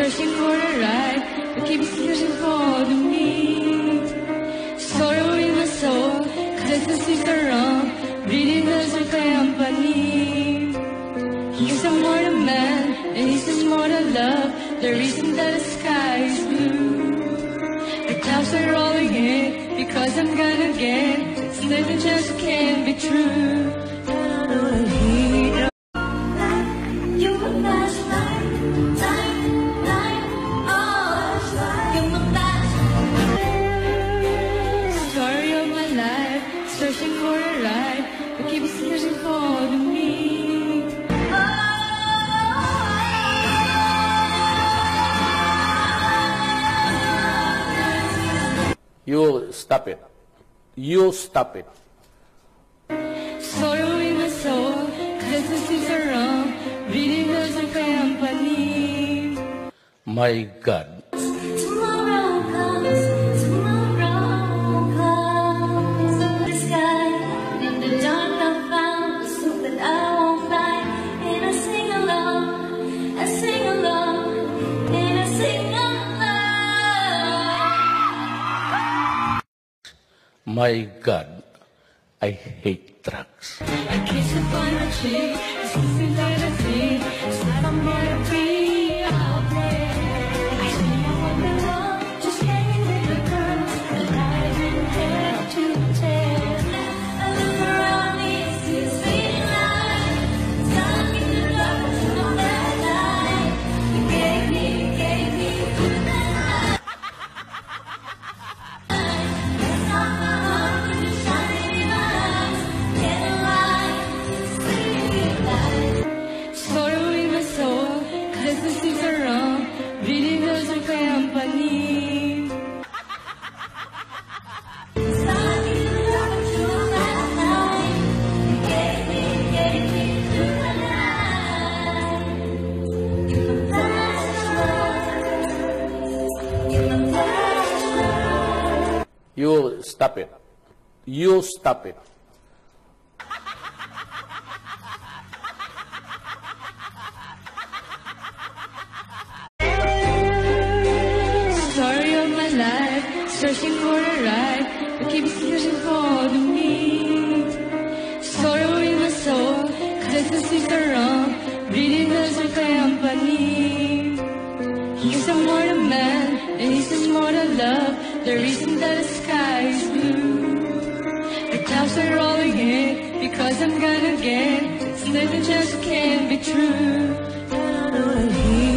searching for the right, but keep searching for the me. Sorrow in my soul, cause are wrong, breathing as a company. He's a mortal man, and he's a mortal love, the reason that the sky is blue. The clouds are rolling in, because I'm gone again, it's never just can't be true. Searching for the right, but keep searching for the me. You stop it. You stop it. Sorrow in my soul, cause the seas are wrong, reading a company. My God. My God. I hate drugs. You stop it. You stop it. Story of my life, searching for the right, but keep searching for the me. Sorrow in my soul, cause the seas are wrong, breathing as a company. He's a mortal man, and he's a mortal love, the reason that the sky is blue. The clouds are rolling in Because I'm gonna get It's just can't be true. I don't